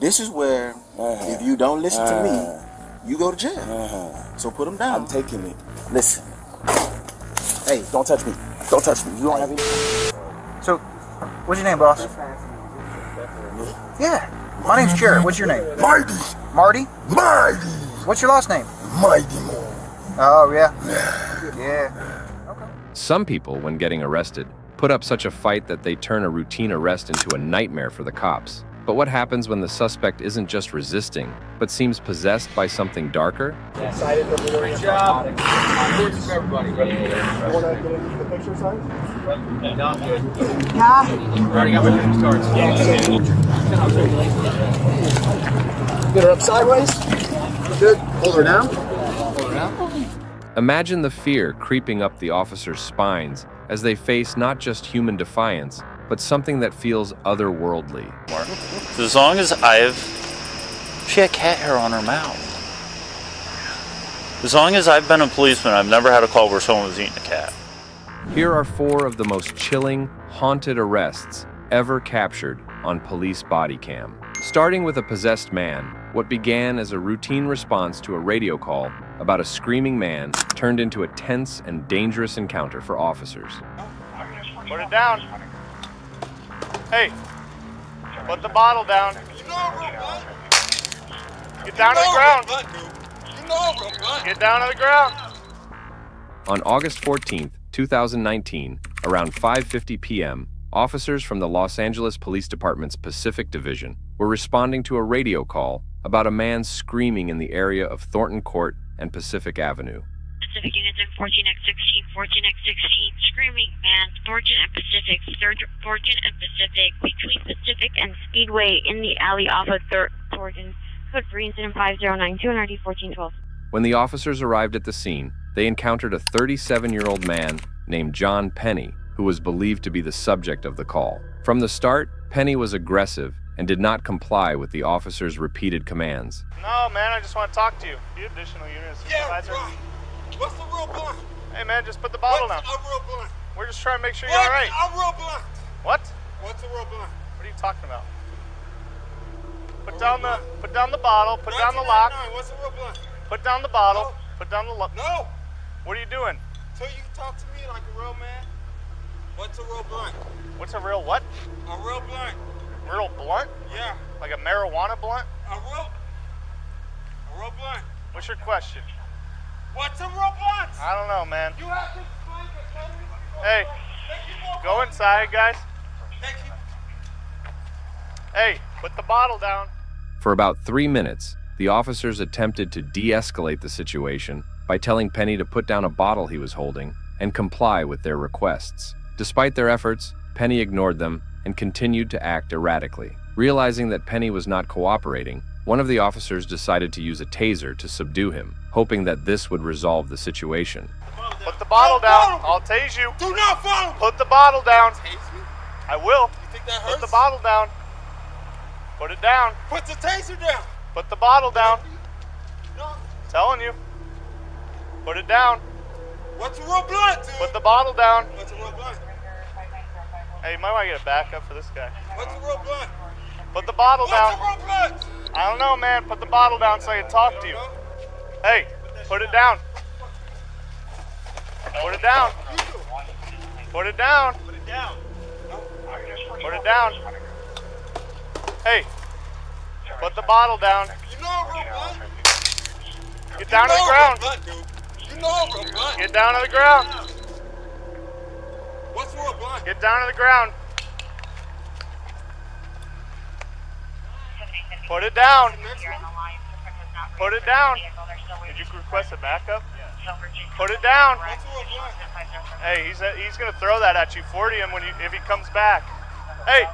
This is where, Uh-huh. if you don't listen to Uh-huh. me, you go to jail. Uh-huh. So put him down. I'm taking it. Listen. Hey, don't touch me. Don't touch me. You don't have any. So, what's your name, boss? Yeah. My name's Jared. What's your name? Marty. Marty? Marty. What's your last name? mighty more. Oh, yeah. Yeah. Okay. Some people, when getting arrested, put up such a fight that they turn a routine arrest into a nightmare for the cops. But what happens when the suspect isn't just resisting, but seems possessed by something darker? Great job. Good for everybody. Already got my name starts. Get her up sideways. Good. Hold her down. Imagine the fear creeping up the officers' spines as they face not just human defiance, but something that feels otherworldly. As long as I've. She had cat hair on her mouth. As long as I've been a policeman, I've never had a call where someone was eating a cat. Here are four of the most chilling, haunted arrests ever captured on police body cam. Starting with a possessed man, what began as a routine response to a radio call about a screaming man turned into a tense and dangerous encounter for officers. Put it down. Hey, put the bottle down. Get down to the ground. Get down to the ground. On August 14th, 2019, around 5:50 p.m., officers from the Los Angeles Police Department's Pacific Division were responding to a radio call about a man screaming in the area of Thornton Court and Pacific Avenue. Pacific units in 14x16, 14x16, screaming man, Thornton and Pacific, third Thornton and Pacific, between Pacific and Speedway in the alley off of Thor- Thornton. Code for incident 5092 and ID 1412. When the officers arrived at the scene, they encountered a 37 year old man named John Penny, who was believed to be the subject of the call. From the start, Penny was aggressive and did not comply with the officers' repeated commands. No, man, I just want to talk to you. You additional units. Yeah, right. What's the real blunt? Hey, man, just put the bottle What's down. real blunt? We're just trying to make sure you're all right. A real blunt. What? What's a real blunt? What are you talking about? Put down the put down the bottle. Put down the lock. What's a real blunt? Put down the bottle. No. Put down the lock. No. What are you doing? So you can talk to me like a real man? What's a real blunt? What's a real what? A real blunt. Real blunt? Yeah. Like a marijuana blunt? A real. A real blunt. What's your question? What's a robot? I don't know, man. You have to explain it. Tell me Hey, Thank you more. go inside, guys. Thank you. Hey, put the bottle down. For about three minutes, the officers attempted to de escalate the situation by telling Penny to put down a bottle he was holding and comply with their requests. Despite their efforts, Penny ignored them and continued to act erratically. Realizing that Penny was not cooperating, one of the officers decided to use a taser to subdue him, hoping that this would resolve the situation. Put the bottle down. I'll tase you. Do not follow. Put the bottle down. Tase me? I will. You think that Put the bottle down. Put it down. Put the taser down. Put the bottle down. No. Telling you. Put it down. What's a real blunt, dude? Put the bottle down. What's a real blunt? Hey, you might want to get a backup for this guy. What's a real blunt? Put the bottle What's down. a real blunt? I don't know, man. Put the bottle down so I can talk to you. Hey, put it down. Put it down. Put it down. Put it down. Put it down. Hey, put the bottle down. You know a real blunt? Get down to the ground. real blunt, dude. You know a real blunt. Get down to the ground. What's for a real blunt? Get down to the ground. Put it down. Put it down. Request a backup? Put it down. A? Hey, he's he's gonna throw that at you. 40 him when you if he comes back. Hey,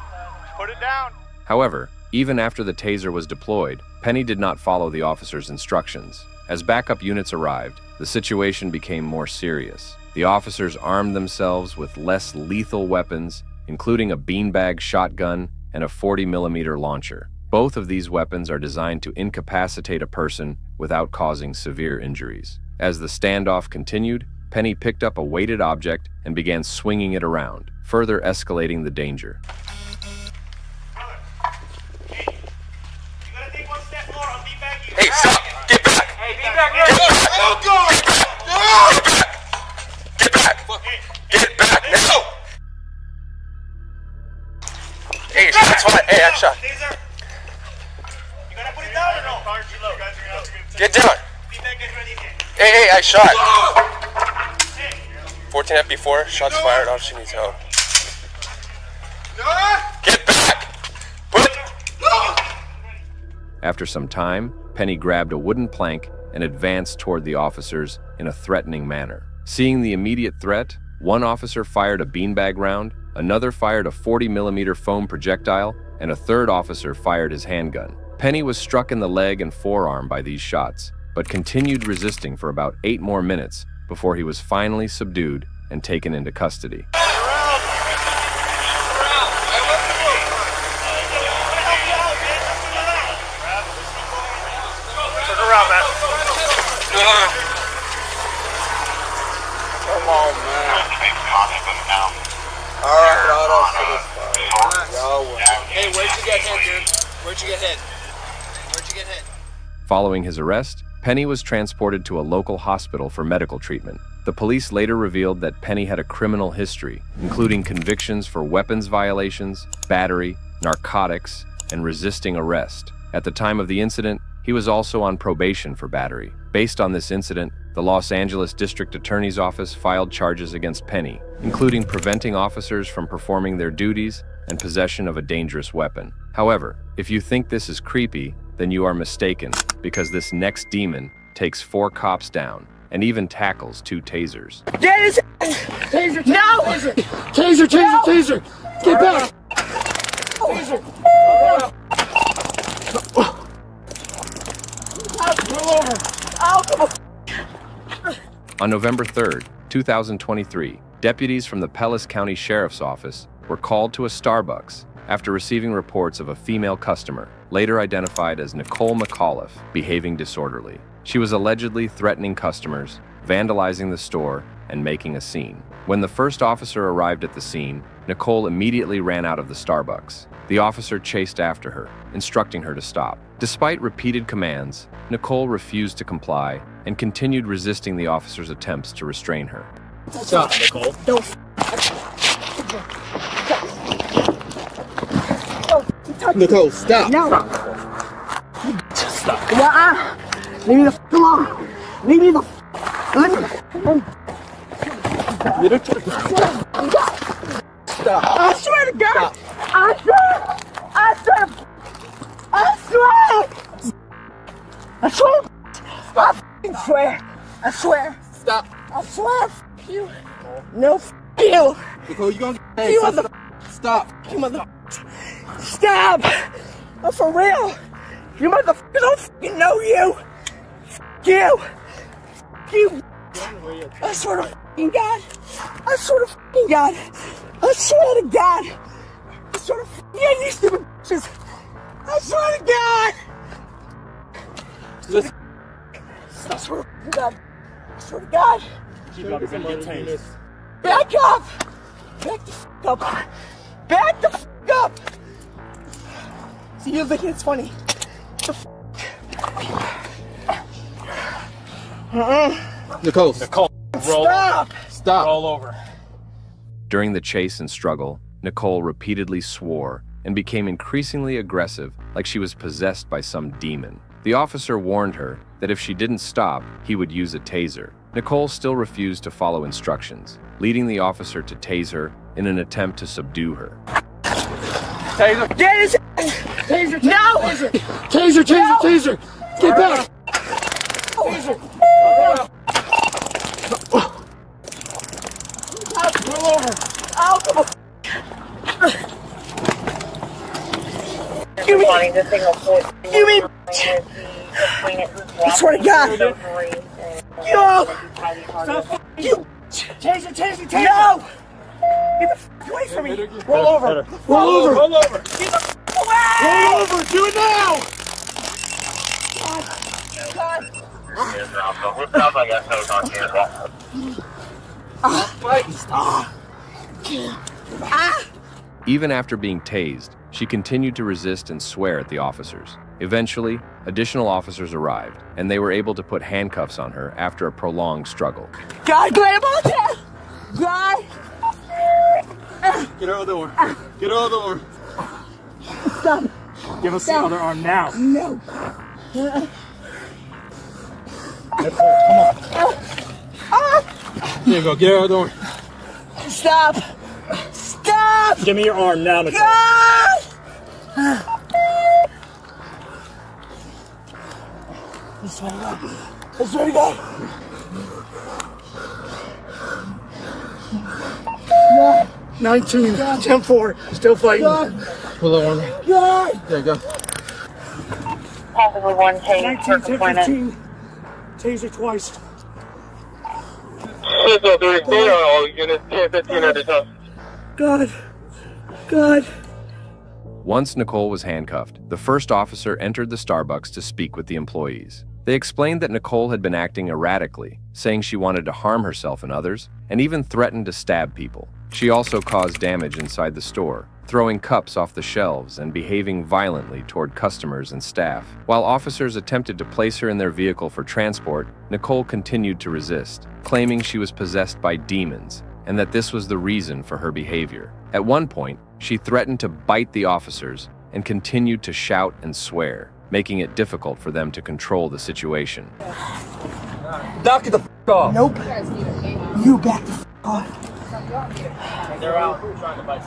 put it down. However, even after the taser was deployed, Penny did not follow the officer's instructions. As backup units arrived, the situation became more serious. The officers armed themselves with less lethal weapons, including a beanbag shotgun and a 40 millimeter launcher. Both of these weapons are designed to incapacitate a person without causing severe injuries. As the standoff continued, Penny picked up a weighted object and began swinging it around, further escalating the danger. Hey, stop! Get back! Hey, back! Get back! Get back! Get back! Now! Hey. Hey, I shot down. Hey, hey, I shot. 14 FB4, shots fired. Oh, she needs help. Get back! After some time, Penny grabbed a wooden plank and advanced toward the officers in a threatening manner. Seeing the immediate threat, one officer fired a beanbag round, another fired a 40 millimeter foam projectile, and a third officer fired his handgun. Penny was struck in the leg and forearm by these shots, but continued resisting for about eight more minutes before he was finally subdued and taken into custody. Turn around, man. Come on, man. All right, all that shit is fine. Y'all win. Hey, where'd you get hit, dude? Where'd you get hit? Where'd you get hit? Following his arrest, Penny was transported to a local hospital for medical treatment. The police later revealed that Penny had a criminal history, including convictions for weapons violations, battery, narcotics, and resisting arrest. At the time of the incident, he was also on probation for battery. Based on this incident, the Los Angeles District Attorney's Office filed charges against Penny, including preventing officers from performing their duties and possession of a dangerous weapon. However, if you think this is creepy, then you are mistaken, because this next demon takes four cops down and even tackles two tasers. Get his taser, no! Taser, taser, taser, taser! Get back! Taser! Roll over! Ow, on! On November 3rd, 2023, deputies from the Pinellas County Sheriff's Office were called to a Starbucks after receiving reports of a female customer, later identified as Nicole McAuliffe, behaving disorderly. She was allegedly threatening customers, vandalizing the store, and making a scene. When the first officer arrived at the scene, Nicole immediately ran out of the Starbucks. The officer chased after her, instructing her to stop. Despite repeated commands, Nicole refused to comply and continued resisting the officer's attempts to restrain her. Stop, Nicole. Don't. Nicole, oh, stop. No. Stop. Come on. Leave me the f alone. Leave me the f. Leave me the Stop. I swear to God. I swear. I swear. I swear. I swear. I f***ing swear. I swear. Stop. I swear. F you. No f you. Nicole, you gonna get You mother. Stop. You mother. Stop. Oh, for real. You motherfucker don't fucking know you. F you. F you. I swear to fucking God. I swear to fucking God. I swear to God. I swear to fucking God, you stupid bitches. I swear to God. Listen. I swear to God. I swear to God. Keep up, gonna get tased. Back up. Back the fuck up. Back the fuck up. See, you think it's funny. The f-. Nicole. Nicole, roll. Stop. Stop. Roll over. During the chase and struggle, Nicole repeatedly swore and became increasingly aggressive, like she was possessed by some demon. The officer warned her that if she didn't stop, he would use a taser. Nicole still refused to follow instructions, leading the officer to tase her in an attempt to subdue her. Taser. Get his Taser. No. Taser. Taser. Taser. Taser. Get back. Taser. Roll over. Ow, come on. Give me. Give me. I swear to God. Yo. Stop. You. Taser. Taser. Taser. No. Get the f- away from me. Roll over. Roll over. Roll over. Get the f- away. Roll over. Do it now. God. Even after being tased, she continued to resist and swear at the officers. Eventually, additional officers arrived, and they were able to put handcuffs on her after a prolonged struggle. God, grab on there. God. Get her other arm. Get her other arm. Stop. Give us Stop. the other arm now. No. Come on. There you go. Get out of the door. Stop! Stop! Give me your arm now, Nicole. God! This way to go. This way to go. Yeah. 19, 10 4, still fighting. Pull the arm. There you go. Possibly one change 19, for 10, deployment. 15. Taser twice. God. God. Once Nicole was handcuffed, the first officer entered the Starbucks to speak with the employees. They explained that Nicole had been acting erratically, saying she wanted to harm herself and others, and even threatened to stab people. She also caused damage inside the store, throwing cups off the shelves and behaving violently toward customers and staff. While officers attempted to place her in their vehicle for transport, Nicole continued to resist, claiming she was possessed by demons and that this was the reason for her behavior. At one point, she threatened to bite the officers and continued to shout and swear, making it difficult for them to control the situation. Knock the f off. Nope. You back the f off. They're out trying to bite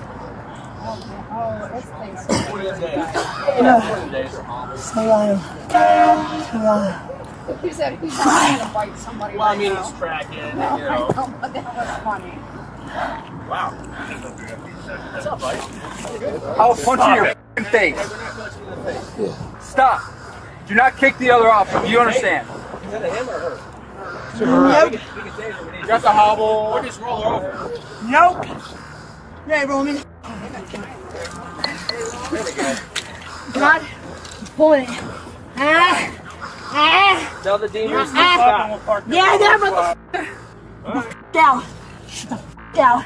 Stay on him. Stay on him. He said he's not trying to bite somebody. Well, I mean, right he's now. tracking, you know. I know, but that was funny. Wow. What's up, buddy? I'll punch you in your f***ing face. Stop. Do not kick the other off. Do you understand? Is that a him or her? Nope. You got the hobble. Or just roll her over. Nope. Yeah, Roman. God, pulling. Ah. Ah. Tell the demons to Ah. stop. Yeah, there, motherfucker. Down. Shut the f down.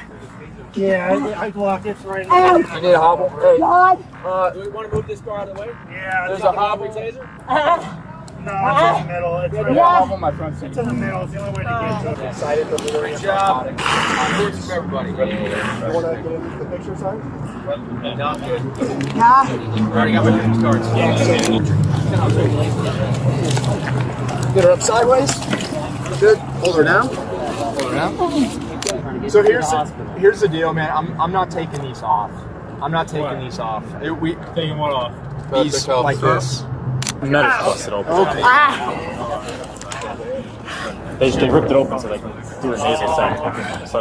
Yeah, I, I blocked it right now. You need a hobble? Hey. God. Uh, do we want to move this car out of the way? Yeah. There's a hobble taser? No, it's in the middle. It's right Yeah. hobble my front seat. It's in the middle. It's the only way to get to it. Excited for the Great job. Works for everybody. You want to get the picture signed? No, I'm good. Yeah. I already got my business cards. Get her up sideways. Good. Hold her down. Hold her down. So here's here's the deal, man. I'm I'm not taking these off. I'm not taking these off. It, we taking what off? These like this. Nut is busted open. Okay. They just they ripped it open so they can do a nasal sound. So,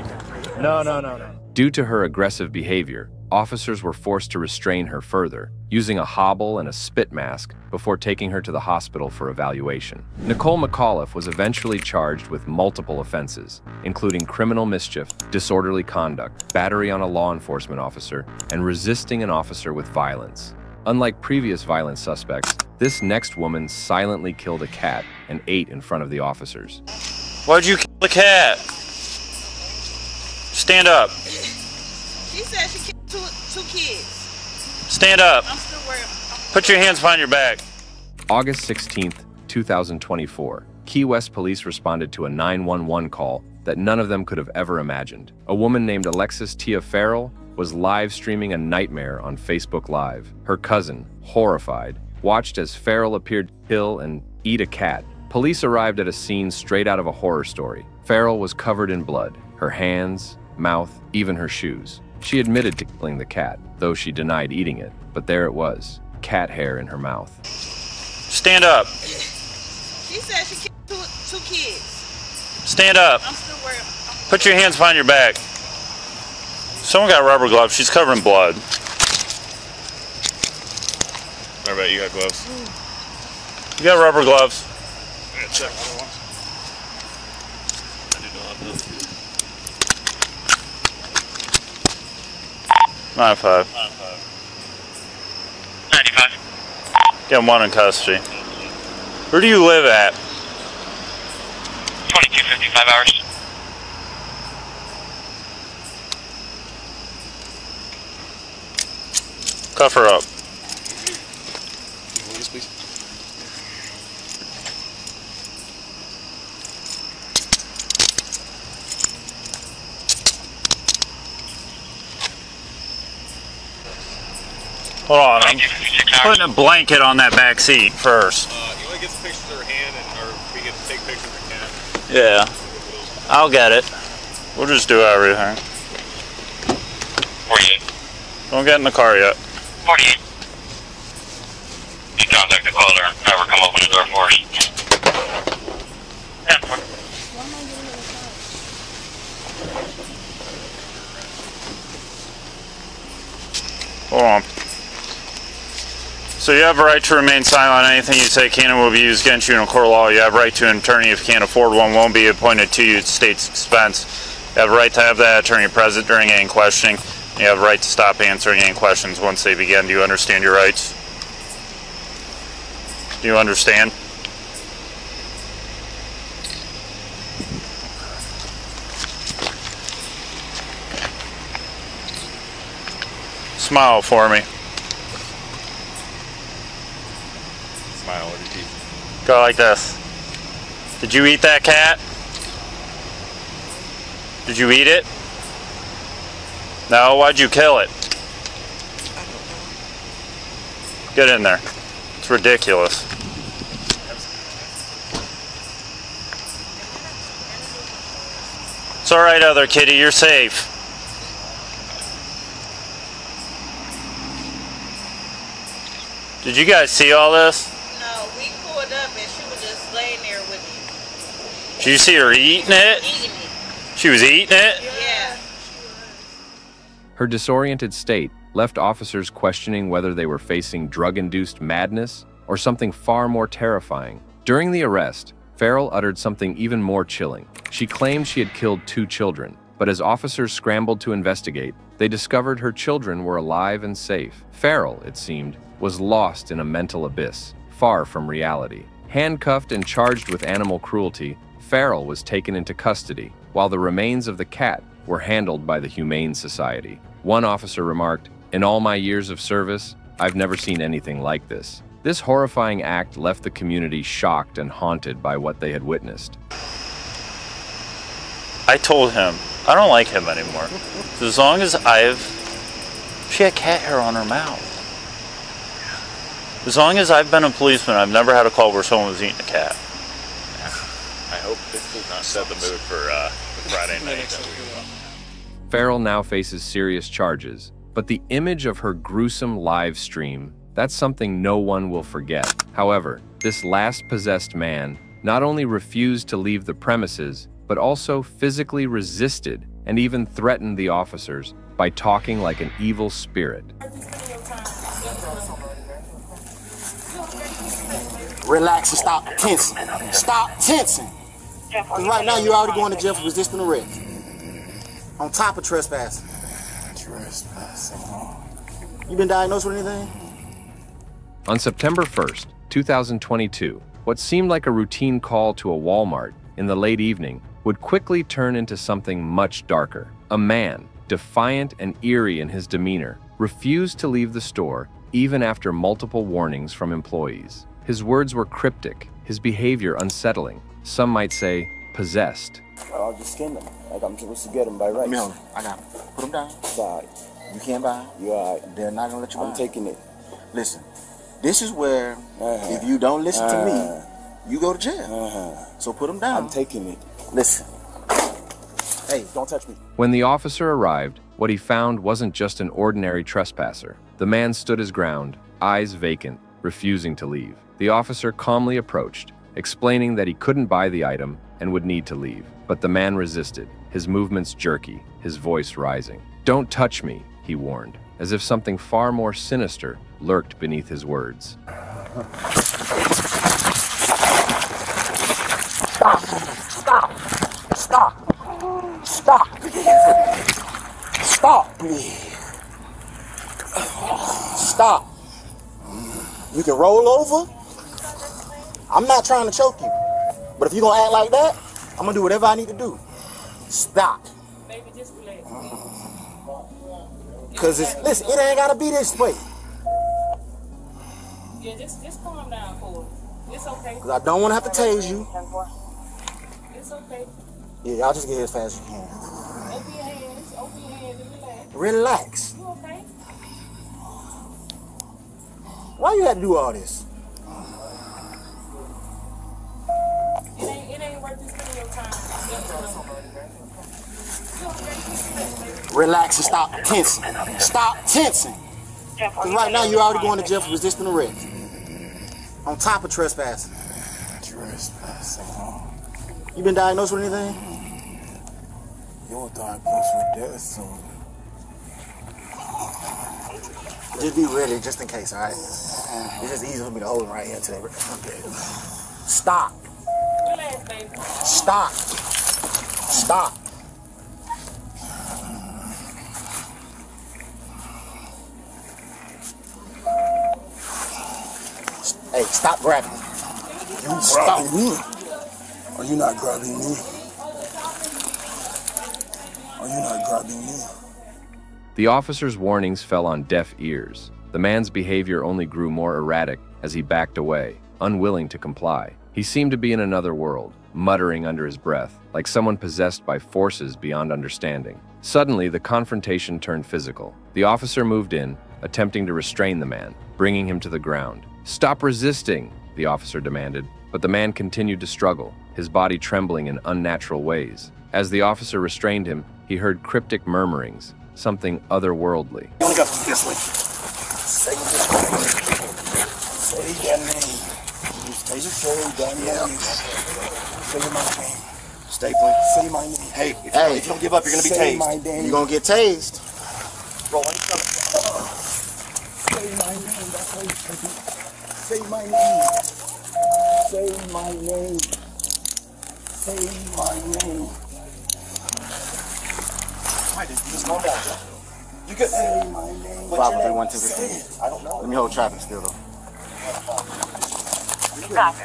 no, no, no, no. Due to her aggressive behavior, officers were forced to restrain her further, using a hobble and a spit mask before taking her to the hospital for evaluation. Nicole McAuliffe was eventually charged with multiple offenses, including criminal mischief, disorderly conduct, battery on a law enforcement officer, and resisting an officer with violence. Unlike previous violent suspects, this next woman silently killed a cat and ate in front of the officers. Why'd you kill the cat? Stand up. She said she killed two, two kids. Stand up. I'm still worried. Put your hands behind your back. August 16th, 2024, Key West police responded to a 911 call that none of them could have ever imagined. A woman named Alexis Tia Farrell was live streaming a nightmare on Facebook Live. Her cousin, horrified, watched as Farrell appeared to kill and eat a cat. Police arrived at a scene straight out of a horror story. Farrell was covered in blood, her hands, mouth, even her shoes. She admitted to killing the cat, though she denied eating it, but there it was, cat hair in her mouth. Stand up. She said she killed two, two kids. Stand up. I'm still worried. Put your hands behind your back. Someone got rubber gloves. She's covered in blood. I bet you got gloves. You got rubber gloves. check other ones. I do not have those. Nine five. Ninety-five. Get one in custody. Where do you live at? Twenty-two fifty-five hours. Cuff her up. Hold on. I'm putting a blanket on that back seat first. Uh, you want to get some pictures of her hand, and or we get to take pictures of the Yeah. I'll get it. We'll just do everything. 48. Don't get in the car yet. 48. You contact the caller and have her come open the door for us. Hold on. So you have a right to remain silent anything you say can and will be used against you in a court of law. You have a right to an attorney if you can't afford one, won't be appointed to you at state's expense. You have a right to have that attorney present during any questioning. You have a right to stop answering any questions once they begin. Do you understand your rights? Do you understand? Smile for me. Smile with your teeth. Go like this. Did you eat that cat? Did you eat it? No, why'd you kill it? Get in there. It's ridiculous. It's alright, other kitty, you're safe. Did you guys see all this? No, we pulled up and she was just laying there with me. Did you see her eating it? Eating it. She was eating it? Yeah. Her disoriented state left officers questioning whether they were facing drug induced madness or something far more terrifying. During the arrest, Farrell uttered something even more chilling. She claimed she had killed two children, but as officers scrambled to investigate, they discovered her children were alive and safe. Farrell, it seemed, was lost in a mental abyss, far from reality. Handcuffed and charged with animal cruelty, Farrell was taken into custody, while the remains of the cat were handled by the Humane Society. One officer remarked, In all my years of service, I've never seen anything like this. This horrifying act left the community shocked and haunted by what they had witnessed. I told him I don't like him anymore. As long as I've. She had cat hair on her mouth. As long as I've been a policeman, I've never had a call where someone was eating a cat. I hope this does not set the mood for uh, the Friday night Farrell now faces serious charges, but the image of her gruesome live stream, that's something no one will forget. However, this last possessed man not only refused to leave the premises, but also physically resisted and even threatened the officers by talking like an evil spirit. Relax and stop tensing. Stop tensing. 'Cause right now you're already going to jail for resisting arrest. On top of trespassing. Trespassing. You been diagnosed with anything? On September 1st, 2022, what seemed like a routine call to a Walmart in the late evening would quickly turn into something much darker. A man, defiant and eerie in his demeanor, refused to leave the store even after multiple warnings from employees. His words were cryptic, his behavior unsettling, some might say possessed. I'll just skin them. Like I'm supposed to get them by rights. No, I got 'em. Put them down. Bye. You can't buy 'em. You alright? They're not gonna let you buy I'm 'em. taking it. Listen, this is where Uh-huh. if you don't listen to Uh-huh. me, you go to jail. Uh-huh. So put them down. I'm taking it. Listen. Hey, don't touch me. When the officer arrived, what he found wasn't just an ordinary trespasser. The man stood his ground, eyes vacant, refusing to leave. The officer calmly approached, explaining that he couldn't buy the item and would need to leave. But the man resisted, his movements jerky, his voice rising. Don't touch me, he warned, as if something far more sinister lurked beneath his words. Stop. Stop. Stop. Stop. Stop, please. Stop. You can roll over. I'm not trying to choke you. But if you're going to act like that, I'm going to do whatever I need to do. Stop. Baby, just relax. Because it's, listen, it ain't got to be this way. Yeah, just just calm down for us. It's okay. Because I don't want to have to tase you. It's okay. Yeah, y'all just get here as fast as you can. Open your hands. Open your hands and relax. Relax. You okay? Why you had to do all this? Relax and stop tensing. Stop tensing. Because right now you're already going to jail for resisting arrest. On top of trespassing. Trespassing. You been diagnosed with anything? You're diagnosed with death soon. Just be ready, just in case, all right? It's just easy for me to hold right here today. Stop. Stop. Stop. Hey, stop grabbing. You Stop. grabbing me? Are you not grabbing me? Are you not grabbing me? The officer's warnings fell on deaf ears. The man's behavior only grew more erratic as he backed away, unwilling to comply. He seemed to be in another world, muttering under his breath, like someone possessed by forces beyond understanding. Suddenly, the confrontation turned physical. The officer moved in, attempting to restrain the man, bringing him to the ground. Stop resisting, the officer demanded, but the man continued to struggle, his body trembling in unnatural ways. As the officer restrained him, he heard cryptic murmurings, something otherworldly. You wanna go this way? Say this way. Say that name. Say, say that name. Say my name. Stapling. Say my name. Hey, if, hey, if you don't give up, you're gonna be say tased. my name. You're gonna get tased. Roll on Say my name. That's how you take it. Say my name. Say my name. Say my name. Why did you just calm down? You could say my name. Five, three, one, two, fifteen. I don't know. Let me hold traffic still, though. Copy.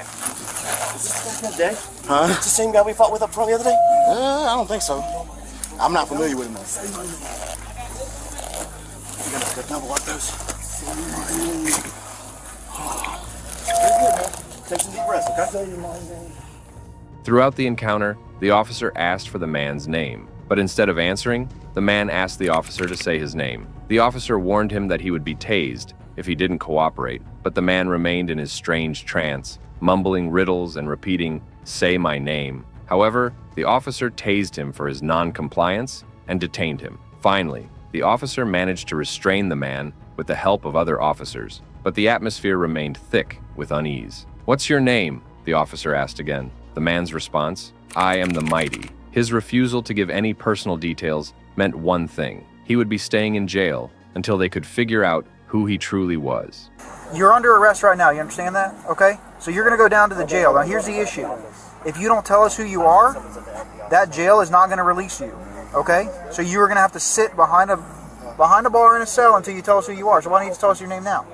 Day? Huh? It's the same guy we fought with up front the other day? Uh, I don't think so. I'm not familiar with him, though. You got a good number like those? Take some deep breaths, okay? Say my name. Throughout the encounter, the officer asked for the man's name, but instead of answering, the man asked the officer to say his name. The officer warned him that he would be tased if he didn't cooperate, but the man remained in his strange trance, mumbling riddles and repeating, Say my name. However, the officer tased him for his non-compliance and detained him. Finally, the officer managed to restrain the man with the help of other officers, but the atmosphere remained thick with unease. What's your name? The officer asked again. The man's response, I am the mighty. His refusal to give any personal details meant one thing. He would be staying in jail until they could figure out who he truly was. You're under arrest right now. You understand that? Okay? So you're going to go down to the jail. Now, here's the issue. If you don't tell us who you are, that jail is not going to release you. Okay? So you are going to have to sit behind a behind a bar in a cell until you tell us who you are. So why don't you just tell us your name now?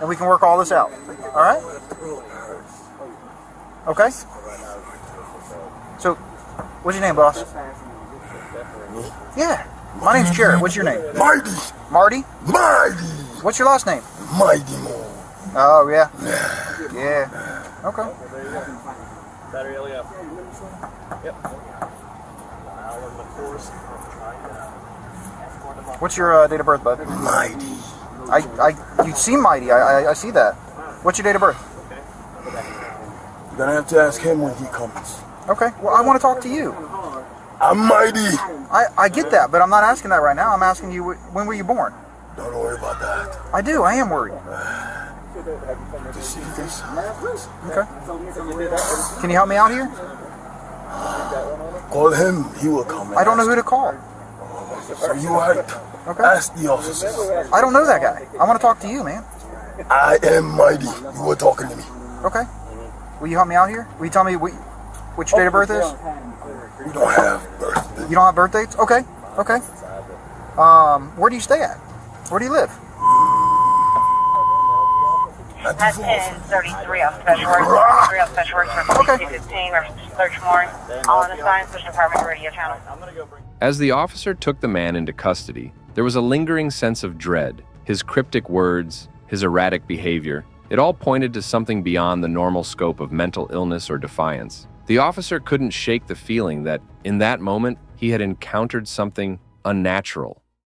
And we can work all this out. All right? Okay? So, what's your name, boss? Yeah. My name's Jared. What's your name? Marty. Marty? Marty. What's your last name? Mighty Mo. Oh, yeah. Yeah. Okay. Battery LEF. Yep. What's your uh, date of birth, bud? Mighty. I, I, you seem mighty. I, I, I see that. What's your date of birth? You're gonna have to ask him when he comes. Okay. Well, I want to talk to you. I'm mighty. I, I get that, but I'm not asking that right now. I'm asking you when were you born? Don't worry about that. I do. I am worried. You see this? Okay. Can you help me out here? Call him. He will come. I don't know who to call. So you right. Okay. Ask the officers. I don't know that guy. I want to talk to you, man. I am mighty. You were talking to me. Okay. Will you help me out here? Will you tell me what, which date of birth is? We don't have birthday. You don't have birth dates? Okay. Okay. Um, where do you stay at? Where do you live? At At 1033 on special 3 on special work 15 search warrant. All unassigned, search department radio channel. As the officer took the man into custody, there was a lingering sense of dread. His cryptic words, his erratic behavior, it all pointed to something beyond the normal scope of mental illness or defiance. The officer couldn't shake the feeling that, in that moment, he had encountered something unnatural,